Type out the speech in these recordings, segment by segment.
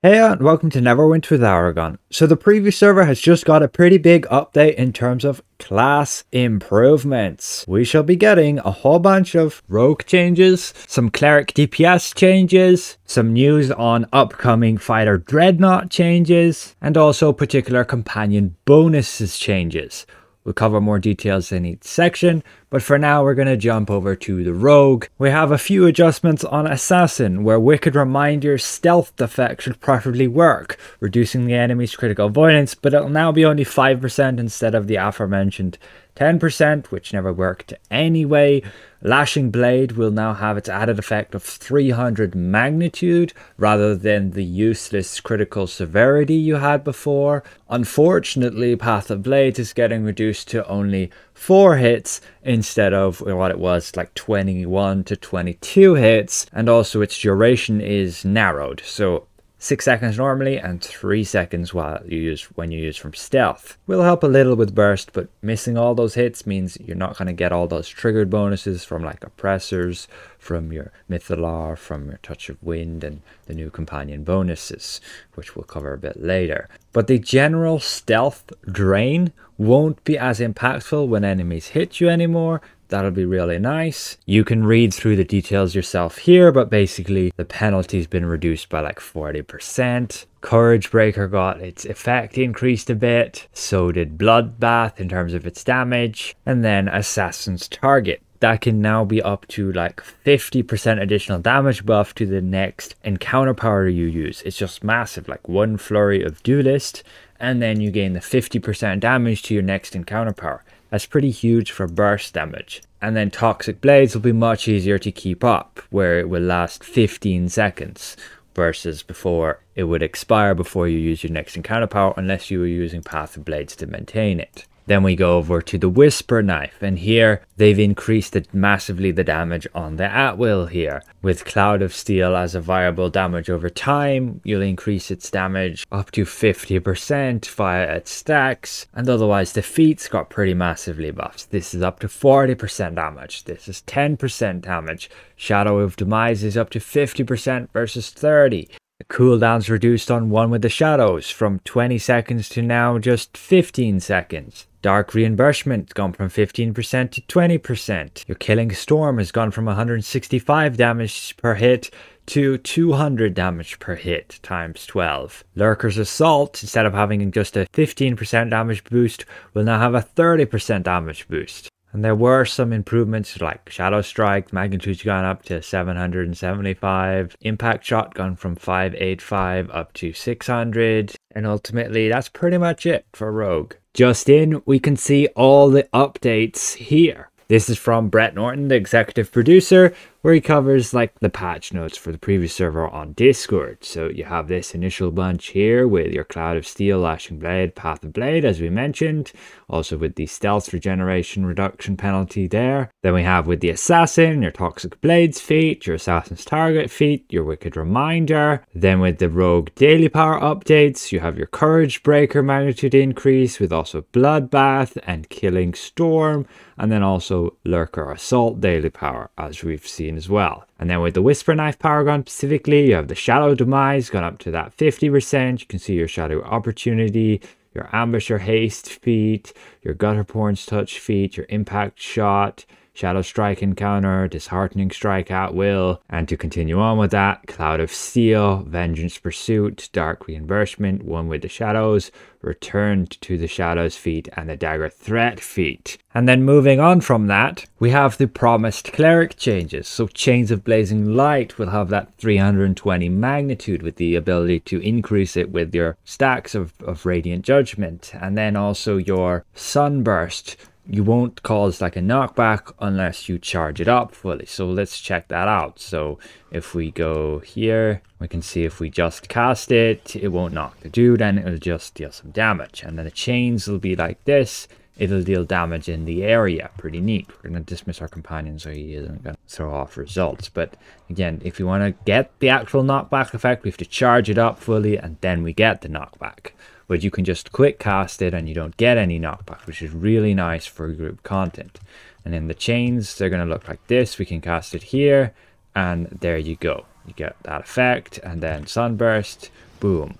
Hey and welcome to Neverwinter with Aragon. So the preview server has just got a pretty big update in terms of class improvements. We shall be getting a whole bunch of rogue changes, some cleric DPS changes, some news on upcoming fighter dreadnought changes, and also particular companion bonuses changes. We'll cover more details in each section, but for now we're going to jump over to the Rogue. We have a few adjustments on Assassin, where Wicked Reminder's stealth effect should preferably work, reducing the enemy's critical avoidance, but it'll now be only 5% instead of the aforementioned 10%, which never worked anyway. Lashing Blade will now have its added effect of 300 magnitude rather than the useless critical severity you had before. Unfortunately, Path of Blades is getting reduced to only 4 hits instead of what it was like 21 to 22 hits, and also its duration is narrowed. So six seconds normally and three seconds while you use when you use from stealth. Will help a little with burst, but missing all those hits means you're not going to get all those triggered bonuses from like oppressors, from your Mythallar, from your touch of wind, and the new companion bonuses, which we'll cover a bit later. But the general stealth drain won't be as impactful when enemies hit you anymore That'll be really nice. You can read through the details yourself here, but basically the penalty's been reduced by like 40%. Courage Breaker got its effect increased a bit. So did Bloodbath in terms of its damage. And then Assassin's Target. That can now be up to like 50% additional damage buff to the next encounter power you use. It's just massive, like one flurry of Duelist, and then you gain the 50% damage to your next encounter power. That's pretty huge for burst damage. And then Toxic Blades will be much easier to keep up, where it will last 15 seconds, versus before it would expire before you use your next encounter power unless you were using Path of Blades to maintain it. Then we go over to the Whisper Knife, and here they've increased it massively the damage on the At-Will here. With Cloud of Steel as a viable damage over time, you'll increase its damage up to 50% via its stacks, and otherwise the feats got pretty massively buffed. This is up to 40% damage, this is 10% damage. Shadow of Demise is up to 50% versus 30. The cooldown's reduced on one with the shadows from 20 seconds to now just 15 seconds. Dark reimbursement gone from 15% to 20%. Your killing storm has gone from 165 damage per hit to 200 damage per hit times 12. Lurker's Assault, instead of having just a 15% damage boost, will now have a 30% damage boost. And there were some improvements like Shadow Strike, magnitude's gone up to 775, Impact Shot gone from 585 up to 600, and ultimately that's pretty much it for Rogue. Just in, we can see all the updates here. This is from Brett Norton, the executive producer, where he covers like the patch notes for the preview server on Discord. So you have this initial bunch here with your Cloud of Steel, Lashing Blade, Path of Blade, as we mentioned. Also with the Stealth Regeneration Reduction penalty there. Then we have with the Assassin, your Toxic Blades feat, your Assassin's Target feat, your Wicked Reminder. Then with the Rogue Daily Power updates, you have your Courage Breaker magnitude increase with also Bloodbath and Killing Storm. And then also Lurker Assault Daily Power, as we've seen as well. And then with the Whisper Knife Paragon specifically, you have the Shadow Demise gone up to that 50%. You can see your Shadow Opportunity, your Ambusher Haste feat, your Gutterporn's Touch feat, your Impact Shot, Shadow Strike Encounter, Disheartening Strike at Will, and to continue on with that, Cloud of Steel, Vengeance Pursuit, Dark Reimbursement, One with the Shadows, Returned to the Shadows feat, and the Dagger Threat feat. And then moving on from that, we have the promised cleric changes. So Chains of Blazing Light will have that 320 magnitude with the ability to increase it with your stacks of, of Radiant Judgment. And then also your Sunburst you won't cause like a knockback unless you charge it up fully. So let's check that out. So if we go here, we can see if we just cast it, it won't knock the dude and it'll just deal some damage. And then the chains will be like this. It'll deal damage in the area. Pretty neat. We're going to dismiss our companion so he isn't going to throw off results. But again, if we want to get the actual knockback effect, we have to charge it up fully and then we get the knockback but you can just quick cast it and you don't get any knockback, which is really nice for group content. And then the chains, they're going to look like this. We can cast it here, and there you go. You get that effect, and then Sunburst boom.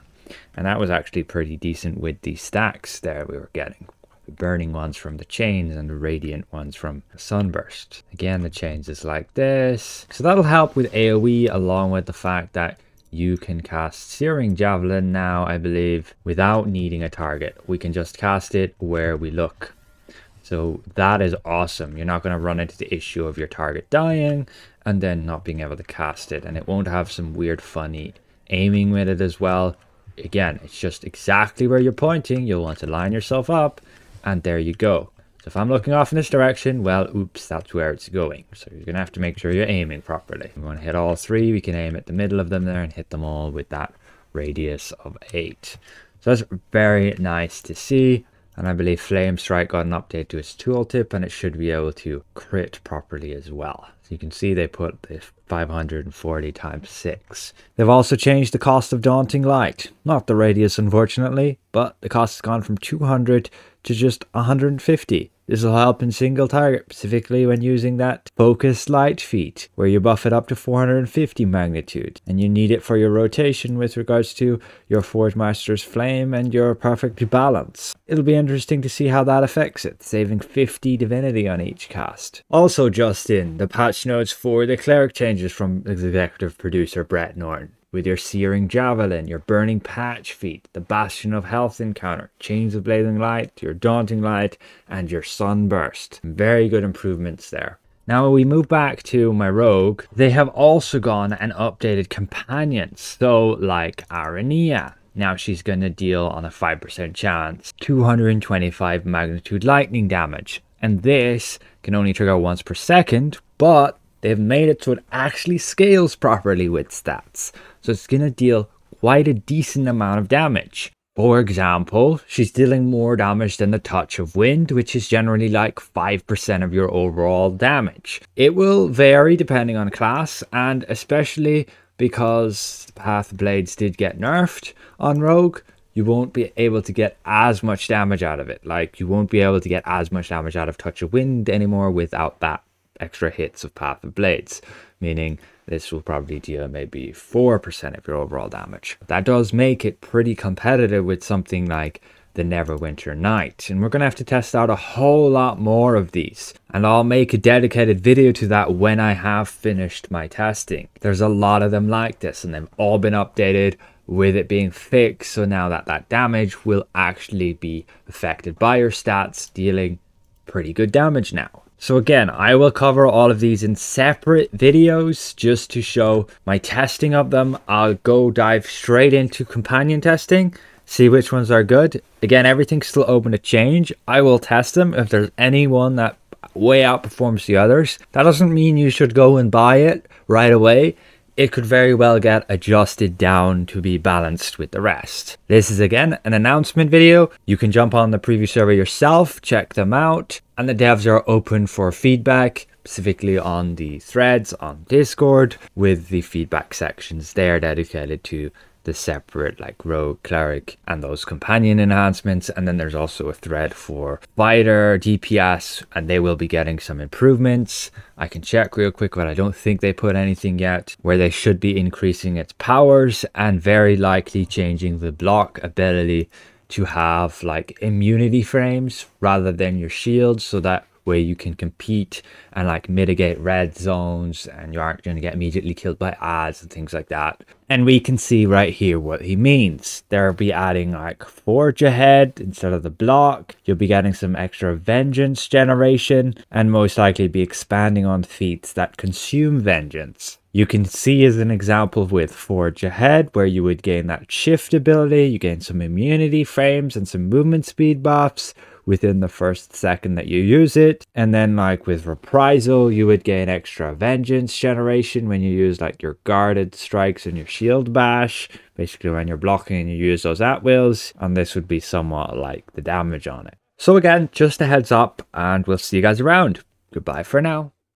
And that was actually pretty decent with the stacks there we were getting. The burning ones from the chains and the radiant ones from sunburst. Again, the chains is like this. So that'll help with AoE along with the fact that you can cast Searing Javelin now, I believe, without needing a target. We can just cast it where we look. So that is awesome. You're not going to run into the issue of your target dying and then not being able to cast it. And it won't have some weird funny aiming with it as well. Again, it's just exactly where you're pointing. You'll want to line yourself up and there you go. So if I'm looking off in this direction, well, oops, that's where it's going. So you're going to have to make sure you're aiming properly. We want to hit all three. We can aim at the middle of them there and hit them all with that radius of 8. So that's very nice to see. And I believe Flame Strike got an update to its tooltip and it should be able to crit properly as well. So you can see they put the 540 times 6. They've also changed the cost of Daunting Light. Not the radius unfortunately, but the cost has gone from 200 to just 150. This will help in single target, specifically when using that focused light feat, where you buff it up to 450 magnitude, and you need it for your rotation with regards to your Forge Master's Flame and your Perfect Balance. It'll be interesting to see how that affects it, saving 50 divinity on each cast. Also just in, the patch notes for the cleric changes from executive producer Brett Norton with your Searing Javelin, your Burning Patch feat, the Bastion of Health encounter, Chains of Blazing Light, your Daunting Light, and your Sunburst. Very good improvements there. Now we move back to my rogue, they have also gone and updated companions. So like Aranea, now she's going to deal on a 5% chance, 225 magnitude lightning damage. And this can only trigger once per second, but they've made it so it actually scales properly with stats. So it's going to deal quite a decent amount of damage. For example, she's dealing more damage than the Touch of Wind, which is generally like 5% of your overall damage. It will vary depending on class, and especially because Path Blades did get nerfed on Rogue, you won't be able to get as much damage out of it. Like, you won't be able to get as much damage out of Touch of Wind anymore without that extra hits of Path of Blades, meaning this will probably deal maybe 4% of your overall damage. That does make it pretty competitive with something like the Neverwinter Night. And we're going to have to test out a whole lot more of these. And I'll make a dedicated video to that when I have finished my testing. There's a lot of them like this and they've all been updated with it being fixed. So now that that damage will actually be affected by your stats, dealing pretty good damage now. So again, I will cover all of these in separate videos just to show my testing of them. I'll go dive straight into companion testing, see which ones are good. Again, everything's still open to change. I will test them if there's any one that way outperforms the others. That doesn't mean you should go and buy it right away it could very well get adjusted down to be balanced with the rest. This is again an announcement video. You can jump on the preview server yourself, check them out, and the devs are open for feedback specifically on the threads on Discord with the feedback sections there dedicated to the separate like rogue cleric and those companion enhancements. And then there's also a thread for fighter dps and they will be getting some improvements. I can check real quick but i don't think they put anything yet where they should be increasing its powers and very likely changing the block ability to have like immunity frames rather than your shields so that where you can compete and like mitigate red zones and you aren't going to get immediately killed by ads and things like that. And we can see right here what he means. They'll be adding like Forge Ahead instead of the block. You'll be getting some extra Vengeance generation and most likely be expanding on feats that consume Vengeance. You can see as an example with Forge Ahead where you would gain that shift ability, you gain some immunity frames and some movement speed buffs within the first second that you use it. And then like with Reprisal, you would gain extra vengeance generation when you use like your guarded strikes and your shield bash. Basically when you're blocking and you use those at wills. And this would be somewhat like the damage on it. So again, just a heads up and we'll see you guys around. Goodbye for now.